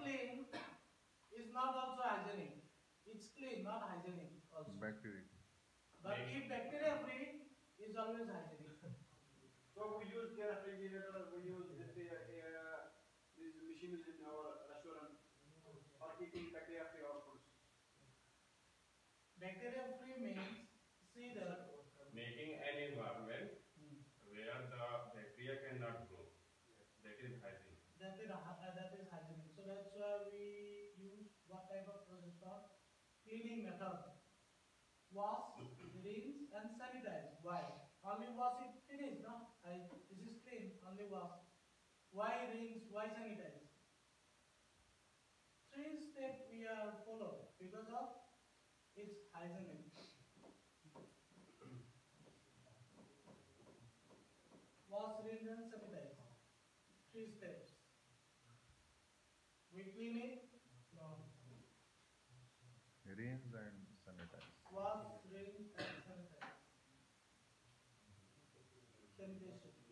clean, it's not also hygienic. It's clean, not hygienic also. Bacteria. But Make- if bacteria free, it's always hygienic. So we use the refrigerator, we use this, uh, these machines in our restaurant for keeping bacteria free our foods. Bacteria free means, see the, Making an environment where the bacteria cannot grow. That is hygiene. that is, hy- that is hygienic. So that's why we use what type of process for cleaning method. Wash, rinse and sanitize. Why? Only wash it finish, no? I, this is clean, only wash. Why rinse, why sanitize? Three steps we are follow because of its hygienic. Wash, rinse and sanitize. Three steps. We clean it. Rinse and sanitize. Wash, rinse and sanitize. Sanitation.